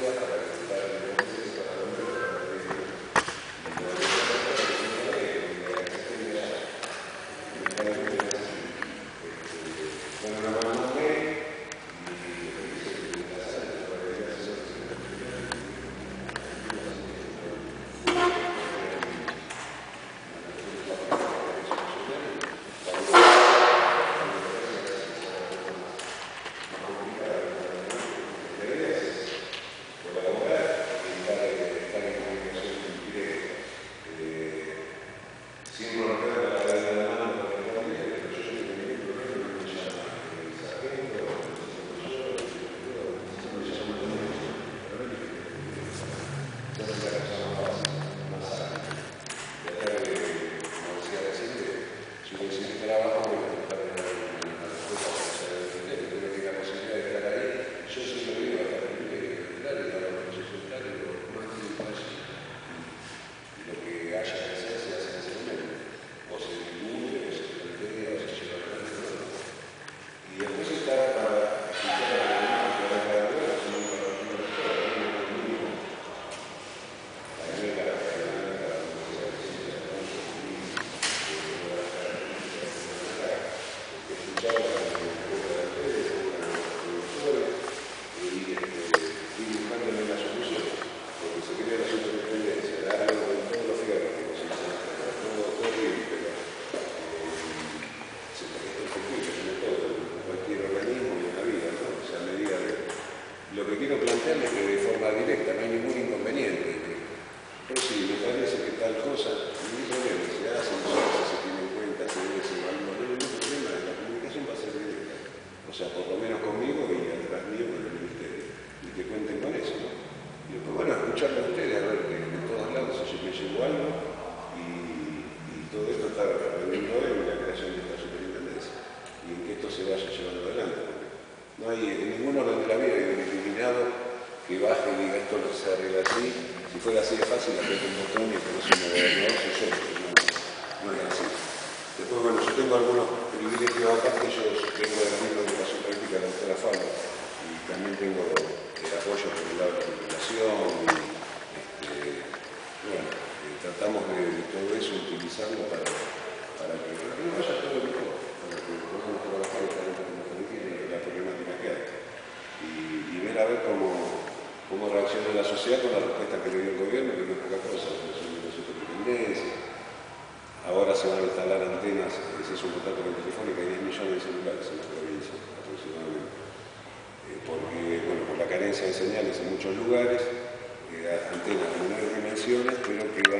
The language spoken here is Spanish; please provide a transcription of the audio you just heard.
día días para que para el proceso para el hombre, para el hombre. Y lo que pasa es que la existen ya, para que veas, bueno, una mano más y lo que dice que la sala, para que veas eso, colaborar y estar, estar en comunicación directa. Eh, sin romper la cadena de la mano con el familia, pero yo soy el único que me llama el sargento, el me llama ya se la llama más más ágil. Y acá, eh, como decía recién, si yo decía que trabajo, voy a estar en la respuesta para hacer el criterio, tengo que la posibilidad de estar ahí. Yo siempre digo, hasta el límite que estar y ahora no sé estar y lo más tiempo es y lo que haya que hacer se hace en ese momento. O se diluye, o se plantea, o se lleva adelante. ¿no? Y después está para escuchar a la gente que va a cada uno, si no para una persona, uno mínimo. A mí me caracteriza cada uno que sea visita, ¿no? Escuchar a los productores, a los productores, y ir buscándole la solución, porque se crea la superintendencia, da algo con todos los fierros, como se dice, todo, todo bien, pero eh, se esto es posible, como todo, en cualquier organismo y en la vida, ¿no? O sea, a medida de... Lo que quiero plantearle es que de directa no hay ningún inconveniente. Pero sí, me parece que tal cosa, ningún problema, se hace, no se hace, se tiene en cuenta, se debe, se hay ningún problema, la comunicación va a ser directa. O sea, por lo menos conmigo y atrás mío con el ministerio. Y que cuenten con eso, ¿no? Y después, bueno, escucharlo a ustedes, a ver que de todos lados se me llegó algo y, todo esto está hoy en la creación de esta superintendencia y en que esto se vaya llevando adelante. No hay en ningún de la vida que baje y diga esto no se arregla así. Si fuera así de fácil, aprieta un botón y conoce un gobernador, soy yo, no, no es así. Después, bueno, yo tengo algunos privilegios acá que yo tengo del libro de educación práctica de la doctora Fabio y también tengo el apoyo por el lado de la regulación este, bueno, eh, tratamos de, todo eso utilizarlo para, para que, no vaya todo mejor, para que podamos trabajar la problemática que hay y, y ver a ver cómo, reacciona la sociedad con la respuesta que le dio el gobierno, que no es poca cosa, de la superintendencia. Ahora se van a instalar antenas, ese es un contrato con Telefónica, hay 10 millones de celulares en la provincia aproximadamente. Eh, porque, bueno, por la carencia de señales en muchos lugares, eh, antenas de menores dimensiones, pero que van